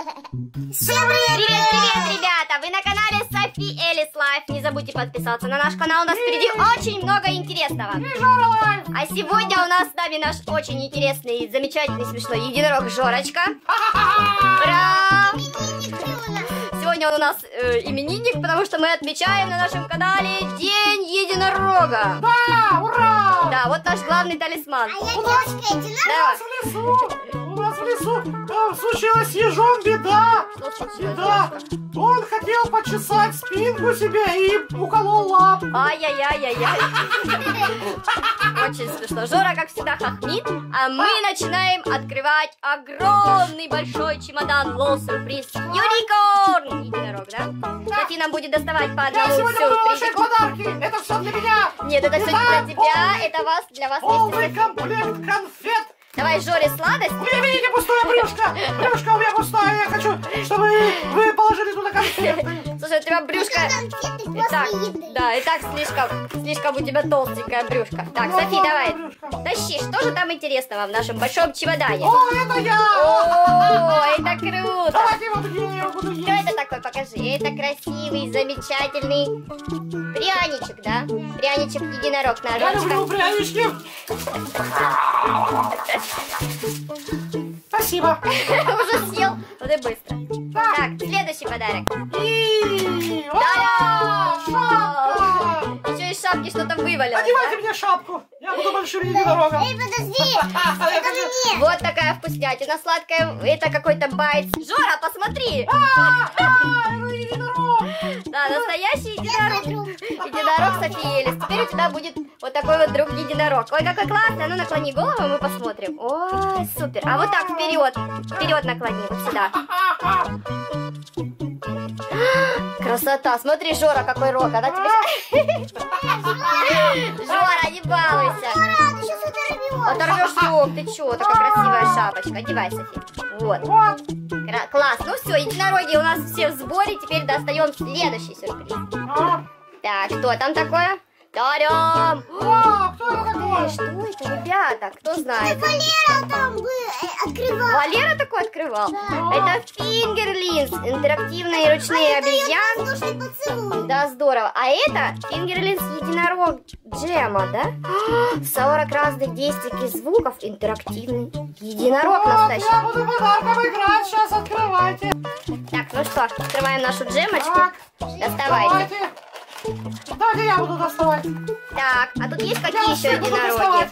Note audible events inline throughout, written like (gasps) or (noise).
Всем привет! Привет, привет, ребята! Вы на канале Софи Элис Life. Не забудьте подписаться на наш канал. У нас впереди очень много интересного. А сегодня у нас с нами наш очень интересный, замечательный, смешной единорог Жорочка. Ура! Сегодня он у нас э, именинник, потому что мы отмечаем на нашем канале День Единорога. Да, ура! Да, вот наш главный талисман. А я девочка единорог. Давай. В лесу, э, случилась ежом беда. Беда. Он хотел почесать спинку себе и уколол лапу. Ай-яй-яй-яй-яй. Очень смешно. Жора, как всегда, хохмит, а мы начинаем открывать огромный большой чемодан Лол Сюрприз Юникорн. Единорог, да? Софи нам будет доставать по Я одному сегодня буду подарки. Это все для меня. Нет, это Итак, для тебя, это вас, для вас. Полный комплект конфет. Давай Жоре сладость. У меня, видите, пустое брюшко. Брюшко у меня пустое. Я хочу, чтобы вы положили туда конфеты. Слушай, у тебя брюшко... Конфеты И так, после еды. да, и так слишком, слишком у тебя толстенькое брюшко. Так, Софи, давай, тащи, что же там интересного в нашем большом чемодане? О, это я. О, это круто! Давайте вот я его буду Что это такое? Покажи. Это красивый, замечательный пряничек, да? Пряничек единорог на Я люблю прянички. (laughs) Спасибо. Уже съел. Вот и быстро. Так, следующий подарок. И... Шапка! Еще из шапки что-то вывалилось. Одевайте мне шапку. Я буду большим единорогом. Эй, подожди. Это. Вот такая вкуснятина сладкая. Это какой-то байт. Жора, посмотри. Да, настоящий единорог. Единорог Софии Элис. Теперь у тебя будет вот такой вот друг единорог. Ой, какой классный. Ну наклони голову, мы посмотрим. Ой, супер. А вот так вперед. Вперед наклони, вот сюда. Красота. Смотри, Жора, какой рог. Она тебе... (laughs) Жора, не балуйся. Ура, ты сейчас оторвешь. Оторвешь рог. Ты чё? Такая красивая шапочка. Одевай, Софи. Вот. Класс. Ну все, единороги у нас все в сборе. Теперь достаем следующий сюрприз. А, Так, что там такое? Тарям! Такой? что ребята? Кто знает? Валера там э, открывал. Валера такой открывал? Это Fingerlings, интерактивные ручные. Воздушный поцелуй. Да, здорово. А это Fingerlings единорог Джема, да? 40 разных действий и звуков, интерактивный единорог Вот, настоящий. я буду подарком играть. Сейчас открывайте. Так, ну что, открываем нашу джемочку. Так, Доставайте. давайте. Давайте я буду доставать. Так, а тут есть Я какие еще всех буду единороги? доставать.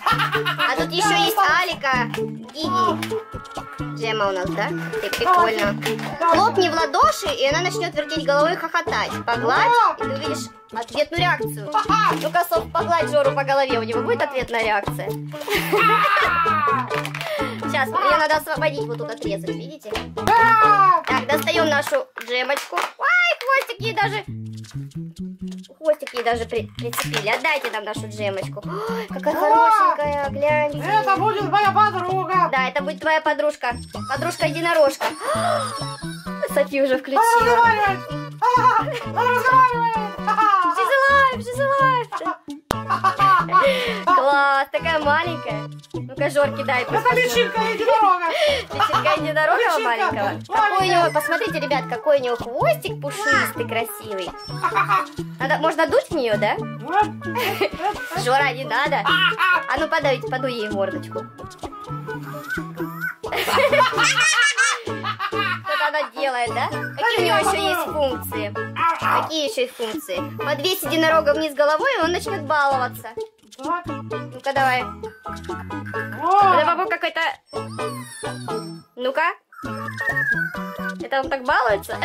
А тут еще есть Алика, Гиги. Джема у нас, да? Ты прикольно. Хлопни в ладоши, и она начнет вертеть головой и хохотать. Погладь, и ты увидишь ответную реакцию. Ну-ка, Соф, погладь Жору по голове, у него будет ответная реакция. Сейчас, ее надо освободить, вот тут отрезать, видите? Так, достаем нашу джемочку. Хвостик ей даже... Хвостик ей даже при- прицепили. Отдайте нам нашу джемочку. Ой, какая О! хорошенькая, гляньте. Это будет моя подруга. Да, это будет твоя подружка. Подружка-единорожка. (gasps) Софи уже Она включила. разговаривает. А, (laughs) Она разговаривает. She's alive, she's alive. (laughs) Класс, такая маленькая. Ну-ка, Жорки, дай Это посмотрю. личинка единорога. (laughs) Личинка единорога маленького. Какой у него, посмотрите, ребят, какой у него хвостик пушистый, красивый. (laughs) Надо, можно дуть в нее, да? (laughs) Жора, не надо. А ну подавить, подуй ей мордочку. Что она делает, да? Какие у него еще есть функции? Какие еще есть функции? Подвесь единорога вниз головой, и он начнет баловаться. Так. Ну-ка, давай. Это попробуй какой-то... Ну-ка. Это он так балуется?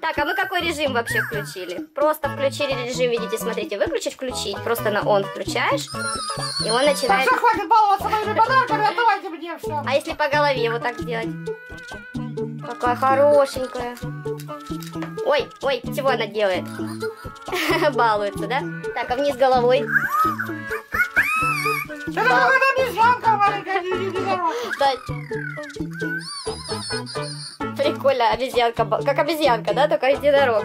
Так, а мы какой режим вообще включили? Просто включили режим, видите, смотрите, выключить, включить. Просто на он включаешь, и он Так, начинает... все, хватит баловаться моими подарками, отдавайте мне все. А если по голове вот так сделать? Какая хорошенькая. Ой, ой, чего она делает? (laughs) Балуется, да? Так, а вниз головой. Да. Прикольно, обезьянка. Как обезьянка, да? Только единорог.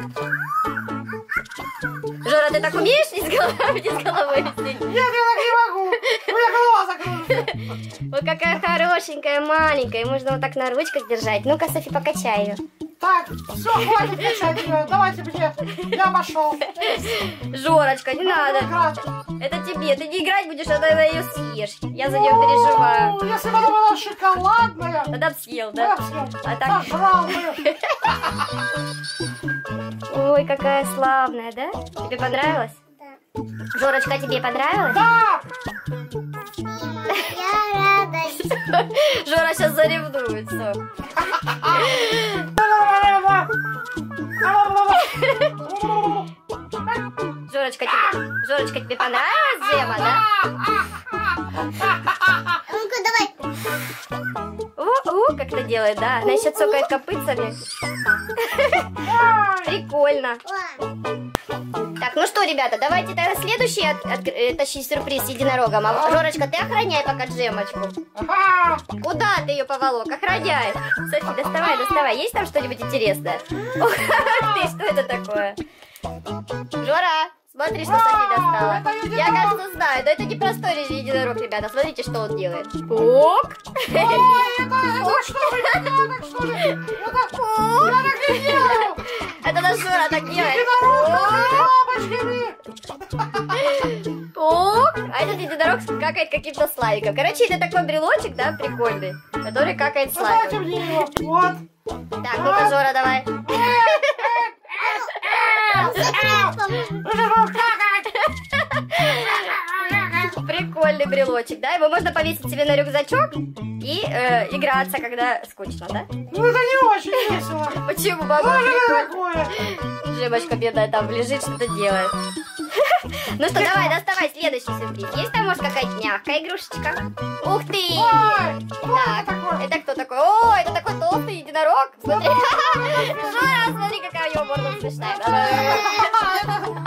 Жора, ты так умеешь вниз головой, вниз (laughs) головой висеть? Нет, я так не могу. У меня голова закрылась. Вот какая хорошенькая, маленькая. Можно вот так на ручках держать. Ну-ка, Софи, покачай ее. Так, все, хватит ее. Давайте мне. Я пошел. Жорочка, не надо. Это тебе. Ты не играть будешь, а тогда ее съешь. Я за нее переживаю. Если бы она была шоколадная, Тогда б съел, да? бы. А так- Сожрал бы. (laughs) Ой, какая славная, да? Тебе понравилось? Да. Жорочка, тебе понравилось? Да! Жора сейчас заревнует. Жорочка, тебе, Жорочка, тебе понравилась Зема, да? Ну-ка, давай. О, о, как это делает, да? Она еще цокает копытцами. Прикольно. Ну что, ребята, давайте тогда следующий от- от- э, тащить сюрприз с единорогом. А Жорочка, ты охраняй пока Джемочку. Ага. Куда ты ее поволок? Охраняй. Софи, доставай, доставай. Есть там что-нибудь интересное? Ух (laughs) ты, что это такое? Жора, смотри, что Софи достала. Я, кажется, знаю, но это не простой единорог, ребята. Смотрите, что он делает. Пук. (laughs) Ой, это, это что? Я так что ли? Это, так не делаю. Это наш Жора так делает. Какает каким-то слайком. Короче, это такой брелочек, да, прикольный, который какает слайком. Вот. Так, ну-ка, Жора, давай. Прикольный брелочек, да? Его можно повесить себе на рюкзачок и э, играться, когда скучно, да? Ну это не очень весело. Почему, баба? же прикольно? это такое? Жебочка бедная там лежит, что-то делает. (laughs) Ну что, давай, доставай следующий сюрприз. Есть там, может, какая-то мягкая игрушечка? Ух ты! Ой, это Так, такое? это кто такой? О, это такой толстый единорог. Смотри. (laughs) Жора, смотри, какая у него морда смешная. (laughs)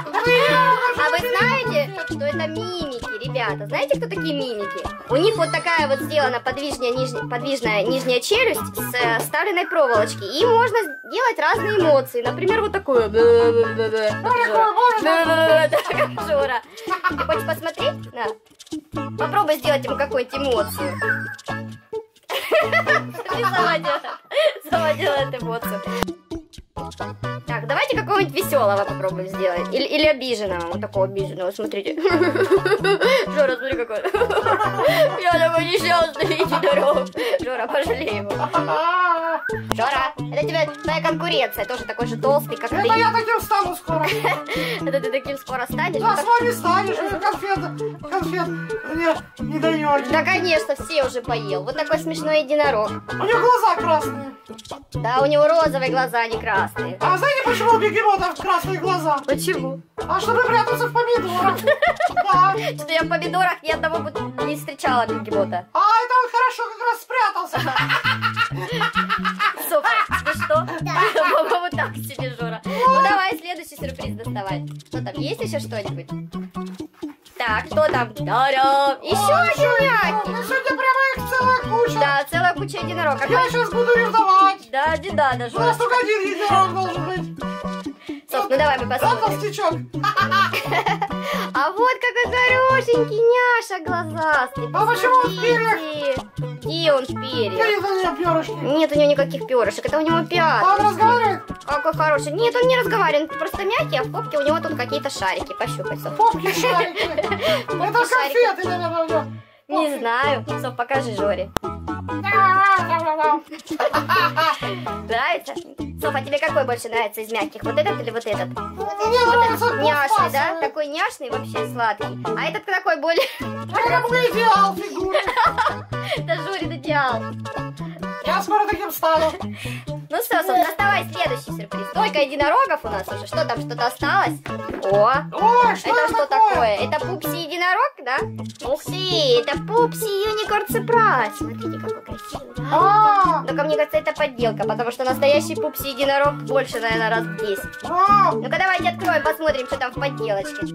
А вы знаете, что это мимики, ребята? Знаете, кто такие мимики? У них вот такая вот сделана подвижная, нижняя, подвижная нижняя челюсть с э, вставленной проволочки. И можно делать разные эмоции. Например, вот. Вот Жора. Ты хочешь посмотреть? На. Попробуй сделать ему какую-нибудь эмоцию. (laughs) Ты делала, сама делает эмоцию. Так, давайте какого-нибудь веселого попробуем сделать. Или, или обиженного. Вот такого обиженного, смотрите. Жора, смотри какой. Я такой несчастный единорог. Жора, пожалей его. Жора, это тебе твоя конкуренция. Тоже такой же толстый, как ты. Это я таким стану скоро. (laughs) Это ты таким скоро станешь. Да, с вами станешь, конфет, конфет мне не даете. Да, конечно, все уже поел. Вот такой смешной единорог. У него глаза красные. Да, у него розовые глаза, а не красные. А знаете, почему у бегемотов красные глаза? Почему? А чтобы прятаться в помидорах. Да. Что я в помидорах ни одного не встречала бегемота. А это он хорошо как раз спрятался. (laughs) Софа, тебе что? По-моему, (laughs) так себе, Жора. Ну, давай следующий сюрприз доставай. Что там, есть еще что-нибудь? Так, кто там? Тарам! Еще один Ну, сегодня прямо их целая куча. Да, целая куча единорог. Я сейчас буду ревновать. Да, не надо, У нас Жора. только один единорог должен быть. Соф, ну давай мы Да, посмотрим. толстячок. А (laughs) вот какой хорошенький няша глазастый. А почему он Посмотрите. Где он в Я перьях? не знаю, перышки. Нет у него никаких перышек, это у него А он пятна. разговаривает? Какой хороший. Нет, он не разговаривает, он просто мягкий, а в попке у него тут какие-то шарики. Пощупай, Соф. Попки шарики. (laughs) Это конфеты, у него. Не знаю. Соф, покажи Жоре. Нравится? Соф, а тебе какой больше нравится из мягких? Вот этот или вот этот? Вот этот няшный, да? Такой няшный вообще сладкий. А этот такой более... Это мой идеал фигуры. Это (laughs) Жорин идеал. Я скоро таким стану. Ну все, Соф, доставай следующий сюрприз. Только единорогов у нас уже. Что там, что-то осталось? О, Ой, что это это что такое? Это Пупси единорог, да? Ух ты, это Пупси Юникорн Сюрприз. Смотрите, какой красивый. да? А, Только мне кажется, это подделка, потому что настоящий Пупси единорог больше, наверное, раз в 10. а. Ну-ка давайте откроем, посмотрим, что там в подделочке.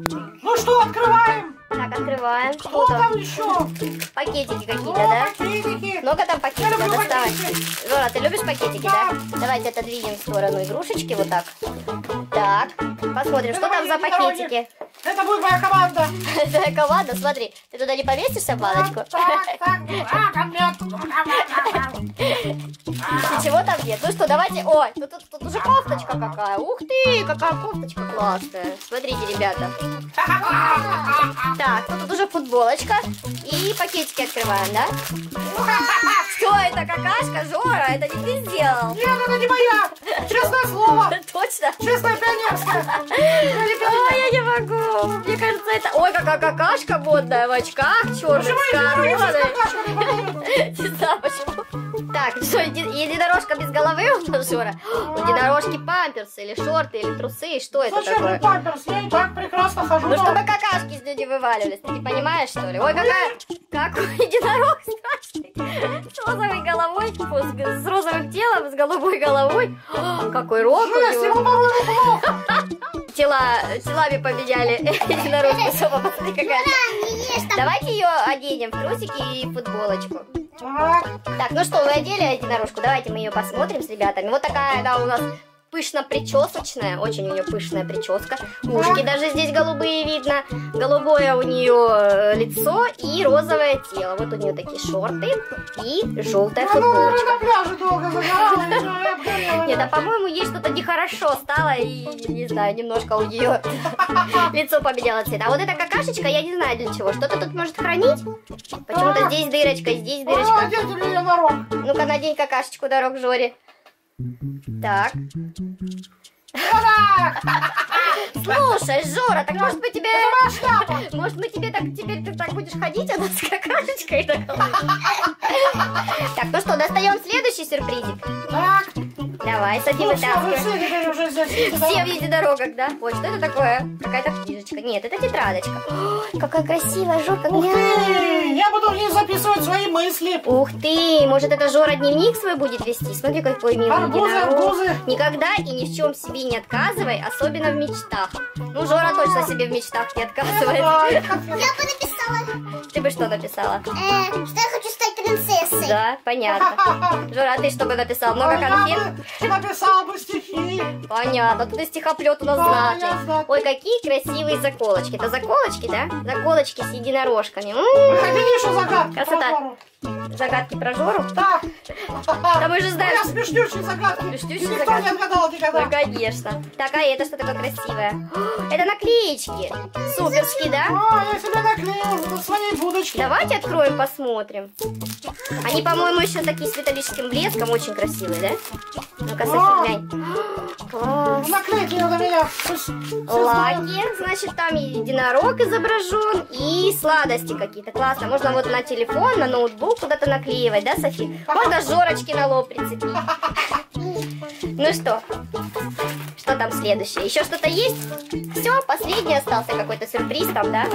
Ну что, открываем. Так, открываем. Что Что там? там еще? Пакетики какие-то, да? пакетики. Много там пакетиков, доставай. пакетики. Жора, ты любишь пакетики, да? Давайте отодвинем в сторону игрушечки вот так. Так, посмотрим, что там за пакетики. Это будет моя команда. Твоя команда, смотри, ты туда не поместишься, баночку? А. Ничего там нет. Ну что, давайте... Ой, тут, тут, тут уже кофточка какая. Ух ты, какая кофточка классная. Смотрите, ребята. Так, тут, тут уже футболочка. И пакетики открываем, да? Что это, какашка, Жора? Это не ты сделал. Нет, это не моя. Честное слово. Точно? Честное пионерское. Мне кажется, это... Ой, какая какашка модная в очках черных, с короной. (laughs) не знаю почему. Так, что, еди- единорожка без головы у Жора? У единорожки памперсы или шорты, или трусы, что это такое? памперс? Я и так прекрасно хожу. Ну, чтобы какашки из не вываливались, ты не понимаешь, что ли? Ой, какая... Какой единорог страшный. С розовой головой, с, розовым телом, с голубой головой. (gasps) Какой рог у него. (laughs) Тела, телами поменяли единорожку. Соба, посмотри, какая. Давайте ее оденем в трусики и футболочку. Так, Так, ну что, вы одели единорожку? Давайте мы ее посмотрим с ребятами. Вот такая она у нас пышно причесочная, очень у нее пышная прическа. Ушки даже здесь голубые видно. Голубое у нее э, лицо и розовое тело. Вот у нее такие шорты и желтая я, ну, футболочка. на пляже долго загорала. Нет, а по-моему, ей что-то нехорошо стало, и, не знаю, немножко у нее (laughs) лицо поменяло цвет. А вот эта какашечка, я не знаю для чего. Что-то тут может хранить? Почему-то здесь дырочка, здесь А, дырочка. Ну-ка, надень какашечку, дорог Жоре. Так. Слушай, Жора, так может мы тебе... Может мы тебе так теперь ты так будешь ходить, а нас с какашечкой? Так, ну что, достаем следующий сюрпризик. Так, Давай, садим ну и все, вы (laughs) таскиваем. все в единорогах, да? Ой, что это такое? Какая-то книжечка. Нет, это тетрадочка. Ой, какая красивая, Жорка, Ух ты, я буду в ней записывать свои мысли. Ух ты, может это Жора дневник свой будет вести? Смотри, какой милый Арбузы, арбузы. Никогда и ни в чем себе не отказывай, особенно в мечтах. Ну, Жора точно себе в мечтах не отказывает. (laughs) Я бы написала, Ты бы что написала? э, что я хочу стать принцессой. Да, понятно. (laughs) Жора, а ты что бы написал? Много я конфет? бы написал бы стихи. Понятно, тут и стихоплет у нас Да, знатный. я. Ой, какие красивые заколочки. Это заколочки, да? Заколочки с единорожками. М, Хотите еще загадки? Красота. Загадки про Жору? Так. Да мы же знаем, У меня смешнющие загадки. Смешнющие никто загадки. не отгадал никогда. Ну, конечно. Так, а это что такое красивое? (gasps) Это наклеечки. Суперские, да? О, я себе наклеил на своей будочке. Давайте откроем, посмотрим. Они, по-моему, еще такие с металлическим блеском. Очень красивые, да? Ну-ка, Софи, глянь. Класс. Наклейки на меня. Лаки, значит, там единорог изображен и сладости какие-то. Классно. Можно вот на телефон, на ноутбук куда-то наклеивать, да, Софи? Можно Жорочки на лоб прицепить. (laughs) Ну что? Что там следующее? Еще что-то есть? Все, последний остался какой-то сюрприз там, да?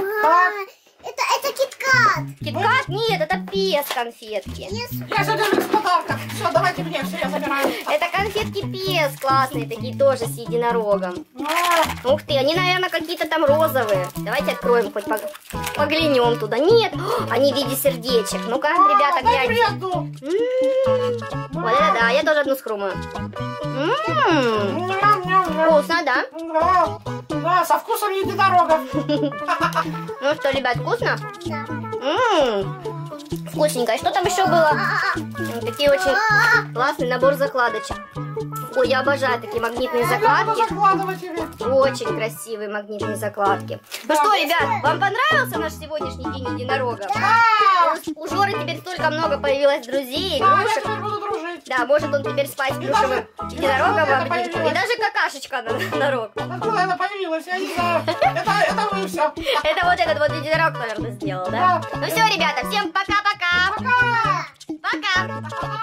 Это, киткат. Киткат? Нет, это пес конфетки. Я сегодня без подарка. Все, давайте мне, все, я забираю. Это конфетки пес классные, такие тоже с единорогом. А, Ух ты, они, наверное, какие-то там розовые. Давайте откроем, хоть пог- поглянем туда. Нет, О, (gasps) они в виде сердечек. Ну-ка, ребята, а, дай гляньте. мне одну. М, Вот это да, я тоже одну схрумаю. М, Ням-ням-ням. Вкусно, да? Да, со вкусом единорога. Ну что, ребят, вкусно? Да. М, Вкусненько. И что там еще было? Такие очень классный набор закладочек. Ой, я обожаю такие магнитные закладки. Очень красивые магнитные закладки. Ну что, ребят, вам понравился наш сегодняшний день единорога? Да, у Жоры теперь столько много появилось друзей, игрушек. Да, может он теперь спать с плюшевым единорогом обнимку. И даже какашечка на, на. Откуда она появилась? Я не знаю. Это, это вы все. Это вот этот вот единорог, наверное, сделал, да? Ну все, ребята, всем пока-пока. Пока. Пока. пока.